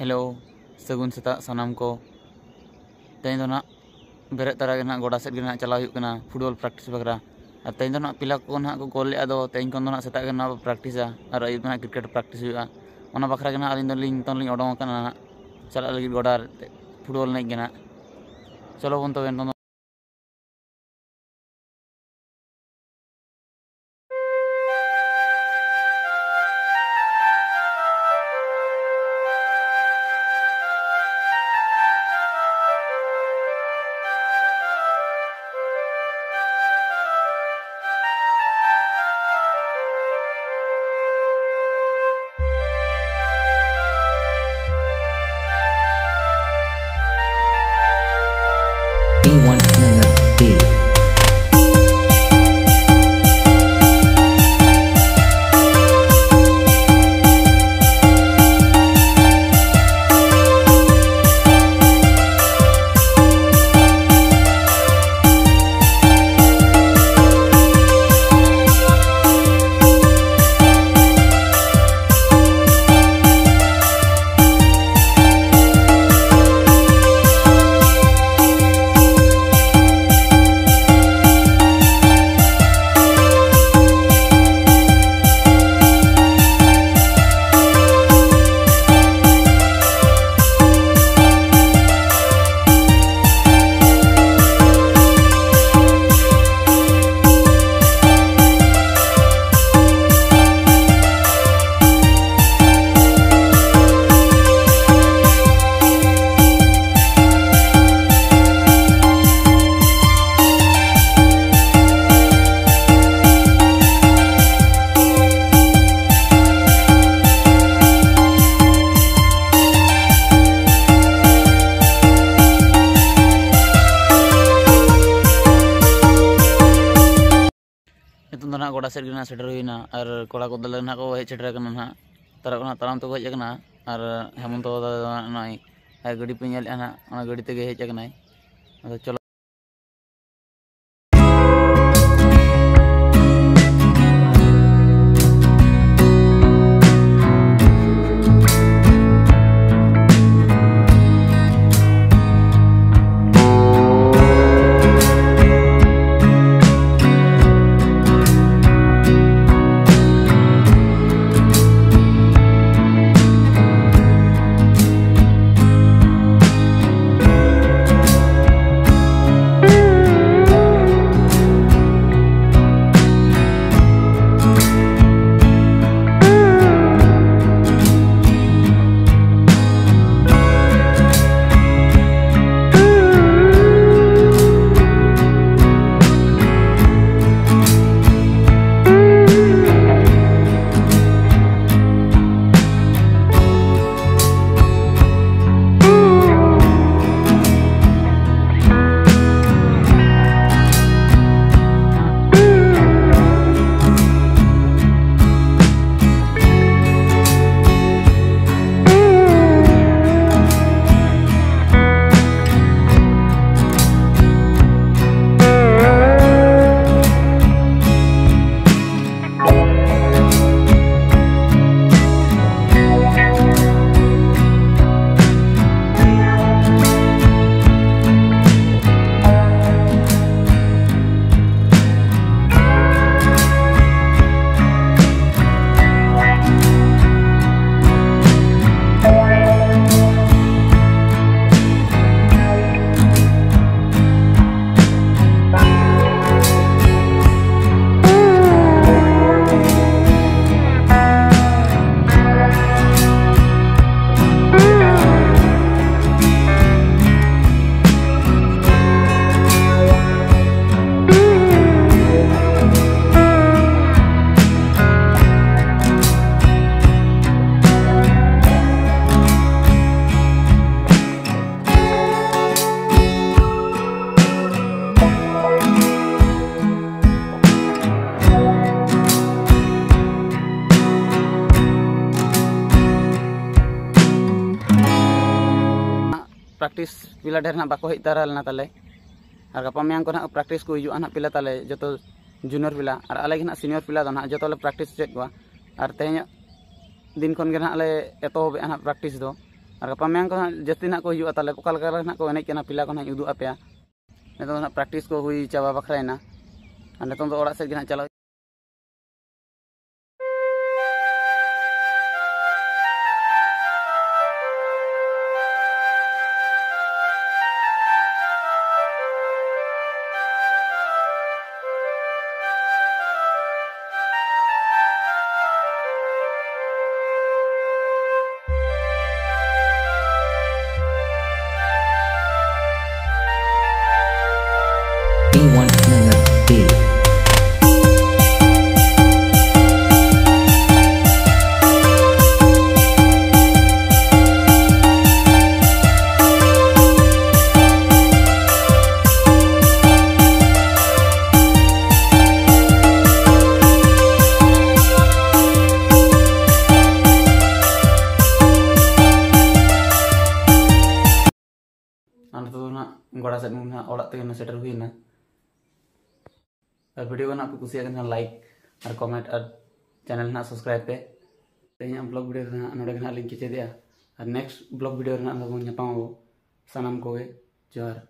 Hello ᱥᱟᱹᱜᱩᱱ ᱥᱮᱛᱟᱜ ᱥᱟᱱᱟᱢ ᱠᱚ ᱛᱮᱦᱮᱧ ᱫᱚ ᱱᱟᱜ ᱵᱮᱨᱮᱫ ᱛᱟᱨᱟ ᱜᱮ ᱱᱟᱜ ᱜᱚᱰᱟ ᱥᱮᱫ ᱜᱮ ᱱᱟᱜ ᱪᱟᱞᱟᱣ ᱦᱩᱭᱩᱜ ᱠᱟᱱᱟ ᱯᱷᱩᱴᱵᱚᱞ ᱯᱨᱮᱠᱴᱤᱥ ᱵᱟᱠᱷᱨᱟ ᱟᱨ ᱛᱮᱦᱮᱧ ᱫᱚ ᱱᱟᱜ ᱯᱤᱞᱟ ᱠᱚ ᱱᱟᱜ ᱠᱚ ᱜᱳᱞ ᱞᱮᱜᱼᱟ ᱫᱚ ᱛᱮᱦᱮᱧ ᱠᱷᱚᱱ ᱫᱚ ᱱᱟᱜ ᱥᱮᱛᱟᱜ ᱜᱮ ᱱᱟᱜ ᱯᱨᱮᱠᱴᱤᱥᱟ ᱟᱨ ᱟᱹᱭᱩᱵ ᱱᱟᱜ ᱠᱨᱤᱠᱮᱴ ᱯᱨᱮᱠᱴᱤᱥ ᱦᱩᱭᱩᱜᱼᱟ ᱚᱱᱟ ᱵᱟᱠᱷᱨᱟ ᱜᱮ ᱱᱟᱜ ᱟᱹᱞᱤᱧ ᱫᱚᱞᱤᱧ ᱱᱤᱛᱚᱝ ᱞᱤᱧ ᱚᱰᱚᱝ ᱟᱠᱟᱱᱟ ᱱᱟᱜ ᱪᱟᱞᱟᱜ ᱞᱟᱹᱜᱤᱫ ᱜᱚᱰᱟ ᱯᱷᱩᱴᱵᱚᱞ ᱮᱱᱮᱡ ᱜᱮ ᱱᱟᱜ ᱪᱚᱞᱚ ᱵᱚᱱ ᱛᱚᱵᱮ ᱱᱤᱛᱚᱝ ᱥᱮᱫ ᱜᱮ ᱱᱟᱦᱟᱜ ᱥᱮᱴᱮᱨ ᱦᱩᱭᱱᱟ ᱟᱨ ᱠᱚᱲᱟ ᱠᱚ ᱫᱚᱞᱮ ᱱᱟᱦᱟᱜ ᱠᱚ ᱦᱮᱡ ᱥᱮᱴᱮᱨ ᱟᱠᱟᱱᱟ ᱱᱟᱦᱟᱜ ᱛᱟᱨᱟ ᱠᱚ ᱱᱟᱦᱟᱜ ᱛᱟᱲᱟᱢ ᱛᱮᱠᱚ ᱦᱮᱡ ᱟᱠᱟᱱᱟ ᱟᱨ ᱦᱮᱢᱚᱱᱛᱚ ᱫᱟᱫᱟ ᱱᱚᱜᱼᱚᱭ ᱜᱟᱹᱰᱤ ᱯᱮ ᱧᱮᱞᱮᱫᱼᱟ ᱱᱟᱦᱟᱜ ᱚᱱᱟ ᱜᱟᱹᱰᱤ ᱛᱮᱜᱮ ᱦᱮᱡ ᱟᱠᱟᱱᱟᱭ ᱟᱫᱚ ᱪᱚᱞᱚ प्रैक्टिस पिला ढेर ना हज तारा ताले और गपा मैं को ना प्रैक्टिस को हिजुआ ना पिला ताले जो जूनियर पिला और आले ना सीनियर पिला दो ना जो प्रैक्टिस चेक को और तेज दिन खन ना एतोबे ना प्रैक्टिस दो और गपा मैं को जस्ती ना को हुआ ताले पका ना को एने केना पिला को ना उदू आपे नितो ना प्रैक्टिस को तो ना सेटर हुईना और वीडियो को ना कुसिया लाइक और कमेंट और चैनल ना सब्सक्राइब पे। तेज ब्लॉग वीडियो नोड़े लिंक चेदे और नेक्स्ट ब्लॉग वीडियो नापाम सामान को जोहार।